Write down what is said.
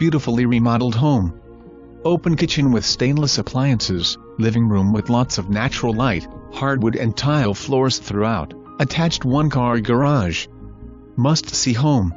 beautifully remodeled home. Open kitchen with stainless appliances, living room with lots of natural light, hardwood and tile floors throughout, attached one-car garage. Must-see home.